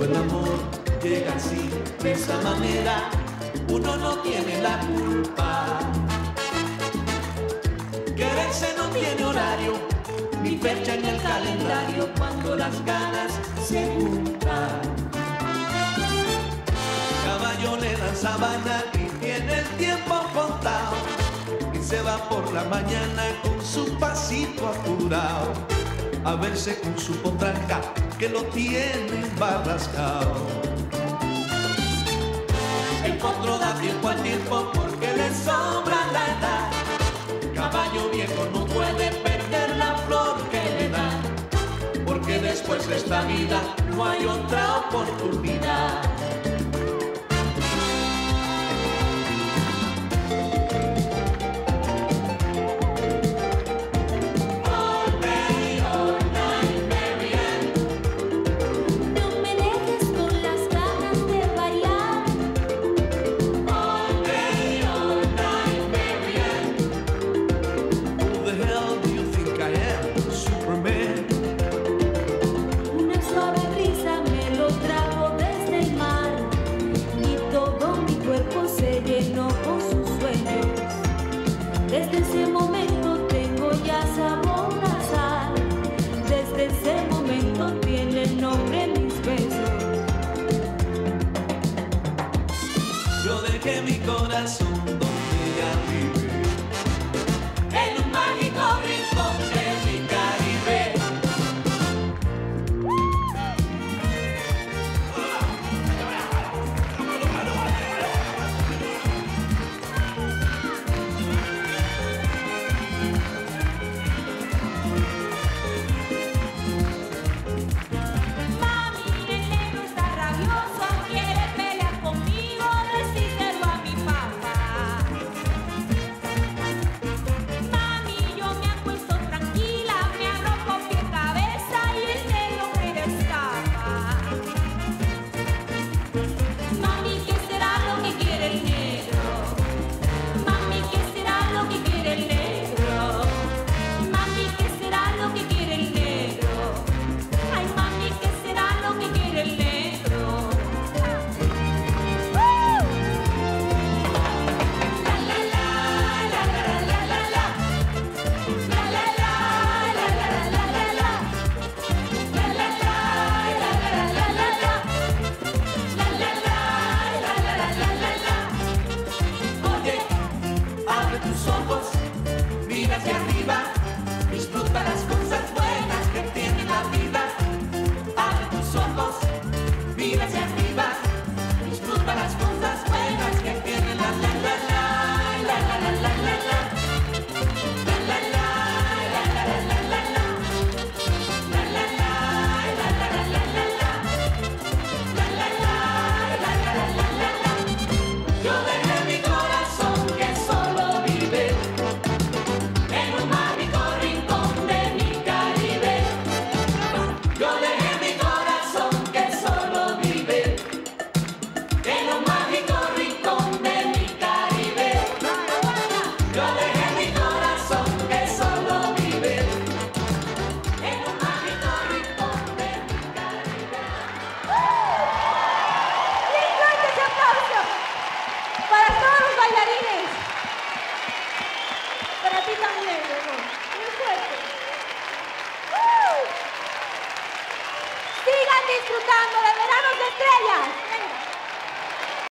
Pero el amor llega así, de esa manera, uno no tiene la culpa. Quererse no tiene horario, ni fecha en el calendario, cuando las ganas se juntan. Caballo le dan sabana y tiene el tiempo contado, y se va por la mañana con su pasito apurado a verse con su potranca que lo tiene embarrascado. El potro da tiempo al tiempo porque le sobra la edad. Caballo viejo no puede perder la flor que le da, porque después de esta vida no hay otra oportunidad.